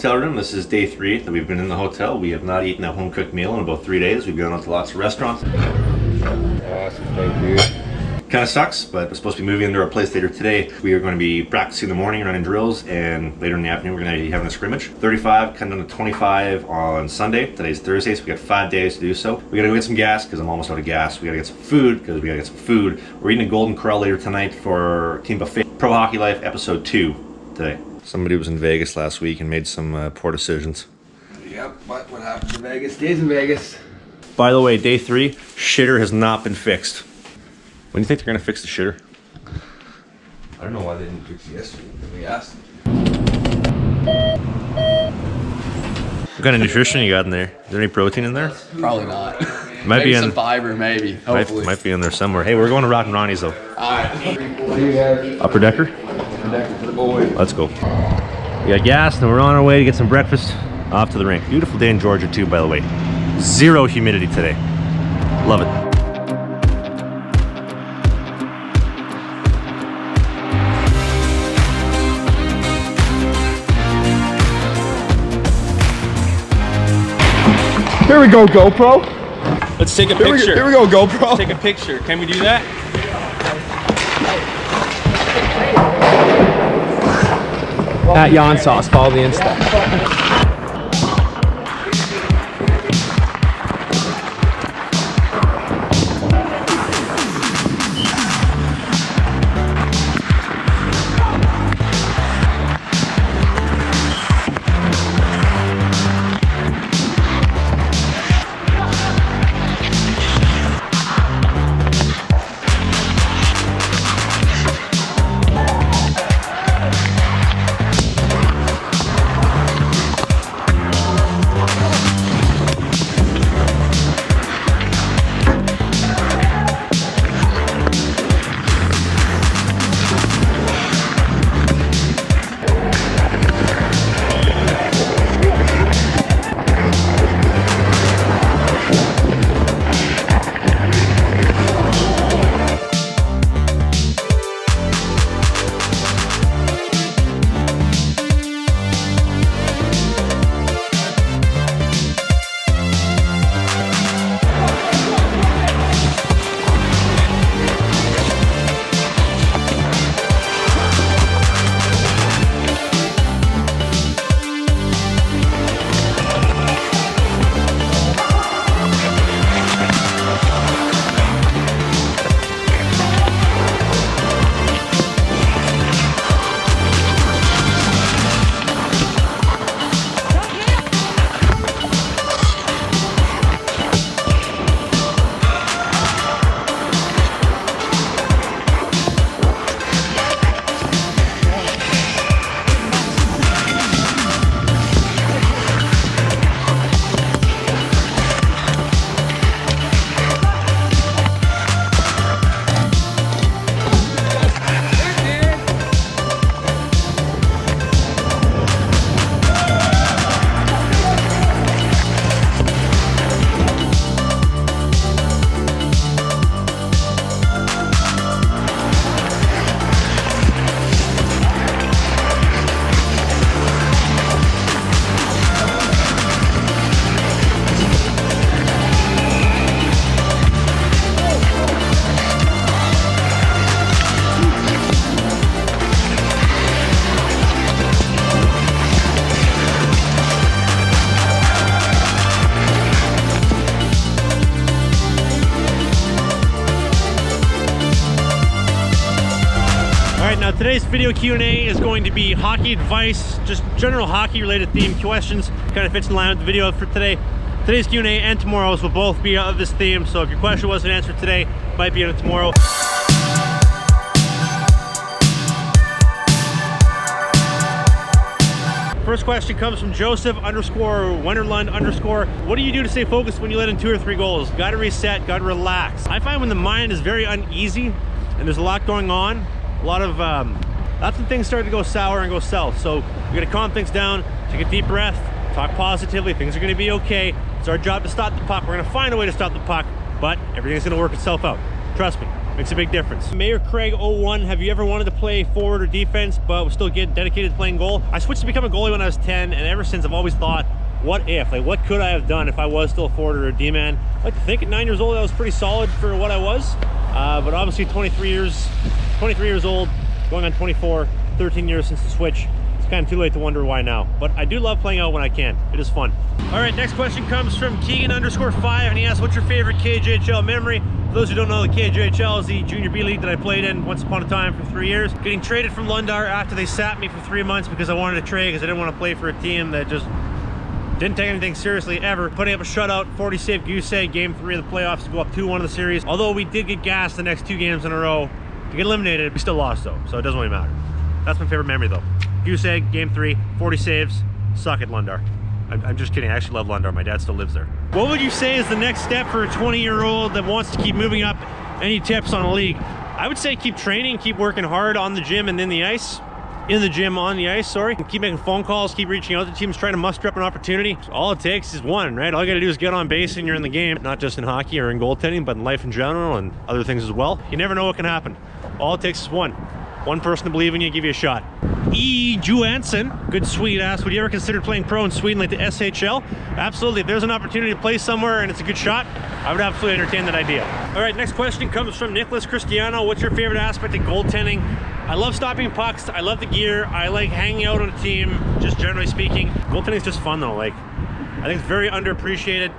back to our hotel room. This is day three that we've been in the hotel. We have not eaten a home cooked meal in about three days. We've gone out to lots of restaurants. Awesome, thank you. Kind of sucks, but we're supposed to be moving into our place later today. We are going to be practicing in the morning, running drills, and later in the afternoon we're going to be having a scrimmage. 35, kind of down to 25 on Sunday. Today's Thursday, so we got five days to do so. We got to go get some gas because I'm almost out of gas. We got to get some food because we got to get some food. We're eating a Golden Corral later tonight for Team Buffet Pro Hockey Life episode two today. Somebody was in Vegas last week and made some uh, poor decisions. Yep, what, what happens in Vegas stays in Vegas. By the way, day three, shitter has not been fixed. When do you think they're gonna fix the shitter? I don't know why they didn't fix it yesterday. We asked them. What kind of nutrition you got in there? Is there any protein in there? Probably not. Might maybe be in some fiber, maybe. Hopefully. might be in there somewhere. Hey, we're going to Rock and Ronnie's though. You have Upper decker? For the boy. Let's go. We got gas and we're on our way to get some breakfast off to the rink. Beautiful day in Georgia too, by the way. Zero humidity today. Love it. Here we go, GoPro. Let's take a Here we, picture. here we go, GoPro. Take a picture. Can we do that? At Yon Sauce, follow the Insta. Today's video Q&A is going to be hockey advice, just general hockey related theme questions. Kind of fits in line with the video for today. Today's Q&A and tomorrow's will both be of this theme, so if your question wasn't answered today, might be in it tomorrow. First question comes from Joseph underscore Wenderlund underscore. What do you do to stay focused when you let in two or three goals? Got to reset, got to relax. I find when the mind is very uneasy and there's a lot going on, a lot of, um, that's when things start to go sour and go south. So we got to calm things down, take a deep breath, talk positively. Things are going to be okay. It's our job to stop the puck. We're going to find a way to stop the puck, but everything's going to work itself out. Trust me. Makes a big difference. Mayor Craig 01, have you ever wanted to play forward or defense, but was still get dedicated to playing goal? I switched to become a goalie when I was 10, and ever since I've always thought, what if? Like, what could I have done if I was still a forward or a D-man? I like to think at nine years old, I was pretty solid for what I was. Uh, but obviously 23 years, 23 years old, going on 24, 13 years since the switch. It's kind of too late to wonder why now. But I do love playing out when I can. It is fun. All right, next question comes from Keegan underscore five, and he asks, what's your favorite KJHL memory? For those who don't know, the KJHL is the junior B league that I played in once upon a time for three years. Getting traded from Lundar after they sat me for three months because I wanted to trade because I didn't want to play for a team that just didn't take anything seriously ever. Putting up a shutout, 40 save goose egg, game three of the playoffs to go up 2-1 in the series. Although we did get gassed the next two games in a row to get eliminated, we still lost though, so it doesn't really matter. That's my favorite memory though. Goose egg, game three, 40 saves, suck at Lundar. I'm, I'm just kidding, I actually love Lundar, my dad still lives there. What would you say is the next step for a 20 year old that wants to keep moving up? Any tips on a league? I would say keep training, keep working hard on the gym and in the ice in the gym on the ice, sorry. Keep making phone calls, keep reaching out to teams, trying to muster up an opportunity. All it takes is one, right? All you gotta do is get on base and you're in the game, not just in hockey or in goaltending, but in life in general and other things as well. You never know what can happen. All it takes is one. One person to believe in you, give you a shot. E. Johansson, good Swede, asked, would you ever consider playing pro in Sweden like the SHL? Absolutely. If there's an opportunity to play somewhere and it's a good shot, I would absolutely entertain that idea. All right, next question comes from Nicholas Cristiano. What's your favorite aspect of goaltending? I love stopping pucks. I love the gear. I like hanging out on a team, just generally speaking. Goaltending is just fun though. Like, I think it's very underappreciated.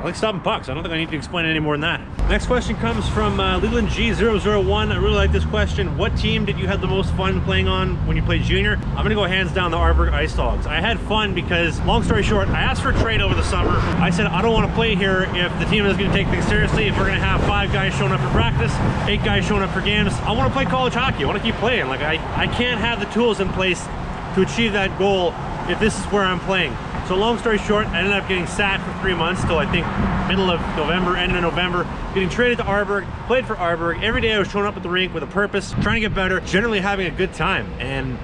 I like stopping pucks. I don't think I need to explain any more than that. Next question comes from uh, Leland G001. I really like this question. What team did you have the most fun playing on when you played junior? I'm gonna go hands down the Arborg Ice Dogs. I had fun because, long story short, I asked for a trade over the summer. I said, I don't wanna play here if the team is gonna take things seriously, if we're gonna have five guys showing up for practice, eight guys showing up for games. I wanna play college hockey. I wanna keep playing. Like, I, I can't have the tools in place to achieve that goal if this is where I'm playing. So long story short, I ended up getting sat for three months till I think middle of November, end of November, getting traded to Arborg, played for Arborg. Every day I was showing up at the rink with a purpose, trying to get better, generally having a good time. And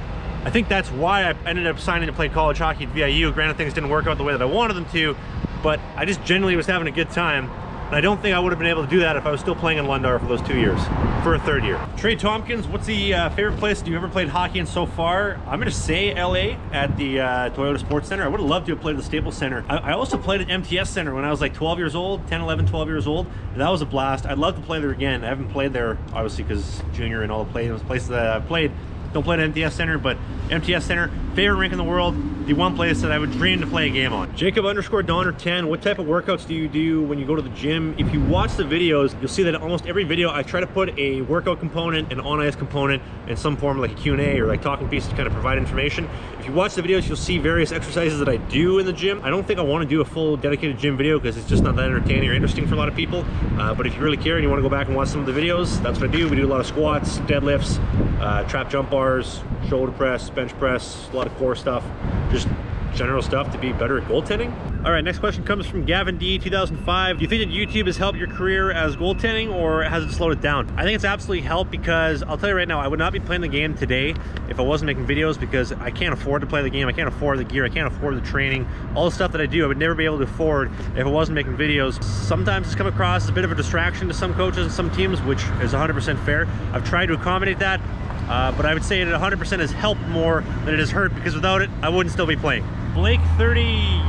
I think that's why I ended up signing to play college hockey at VIU. Granted, things didn't work out the way that I wanted them to, but I just generally was having a good time. And I don't think I would have been able to do that if I was still playing in Lundar for those two years, for a third year. Trey Tompkins, what's the uh, favorite place do you've ever played hockey in so far? I'm gonna say LA at the uh, Toyota Sports Center. I would have loved to have played at the Staples Center. I, I, also played at MTS Center when I was like 12 years old, 10, 11, 12 years old. And that was a blast. I'd love to play there again. I haven't played there, obviously, because junior and all the play, those places that I've played. Don't play at MTS Center, but MTS Center, favorite rink in the world, the one place that I would dream to play a game on. Jacob underscore Donner 10, what type of workouts do you do when you go to the gym? If you watch the videos, you'll see that almost every video I try to put a workout component, an on-ice component, in some form like a Q&A or like talking pieces to kind of provide information. If you watch the videos, you'll see various exercises that I do in the gym. I don't think I want to do a full dedicated gym video because it's just not that entertaining or interesting for a lot of people. Uh, but if you really care and you want to go back and watch some of the videos, that's what I do. We do a lot of squats, deadlifts, uh, trap jump bars, shoulder press, bench press, a lot of core stuff, just general stuff to be better at goaltending. All right, next question comes from Gavin D, 2005. Do you think that YouTube has helped your career as goaltending or has it slowed it down? I think it's absolutely helped because I'll tell you right now, I would not be playing the game today if I wasn't making videos because I can't afford to play the game. I can't afford the gear. I can't afford the training. All the stuff that I do, I would never be able to afford if I wasn't making videos. Sometimes it's come across as a bit of a distraction to some coaches and some teams, which is 100% fair. I've tried to accommodate that. Uh, but I would say it 100% has helped more than it has hurt because without it, I wouldn't still be playing. Blake 30,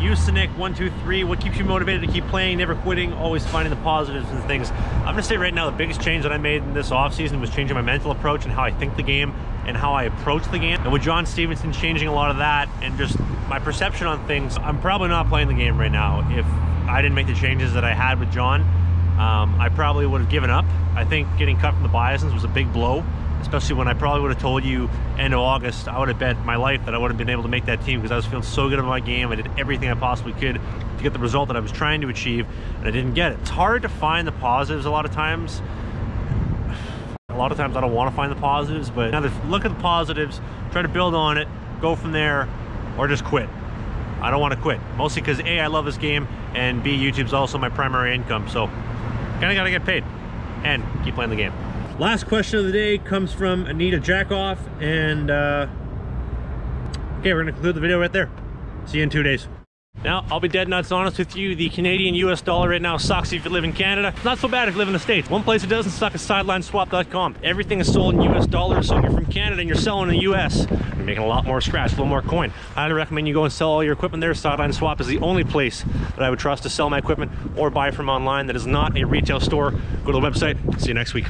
Usenik 123, what keeps you motivated to keep playing, never quitting, always finding the positives and things? I'm gonna say right now, the biggest change that I made in this offseason was changing my mental approach and how I think the game and how I approach the game. And with John Stevenson changing a lot of that and just my perception on things, I'm probably not playing the game right now. If I didn't make the changes that I had with John, um, I probably would have given up. I think getting cut from the Bisons was a big blow especially when I probably would have told you end of August, I would have bet my life that I would have been able to make that team because I was feeling so good about my game. I did everything I possibly could to get the result that I was trying to achieve, and I didn't get it. It's hard to find the positives a lot of times. A lot of times I don't want to find the positives, but look at the positives, try to build on it, go from there, or just quit. I don't want to quit. Mostly because A, I love this game, and B, YouTube's also my primary income, so kind of got to get paid and keep playing the game. Last question of the day comes from Anita Jackoff, and uh, okay, we're gonna conclude the video right there. See you in two days. Now, I'll be dead nuts honest with you. The Canadian US dollar right now sucks if you live in Canada. It's not so bad if you live in the States. One place it doesn't suck is sidelineswap.com. Everything is sold in US dollars, so if you're from Canada and you're selling in the US, you're making a lot more scratch, a little more coin. I highly recommend you go and sell all your equipment there. Sideline Swap is the only place that I would trust to sell my equipment or buy from online that is not a retail store. Go to the website. See you next week.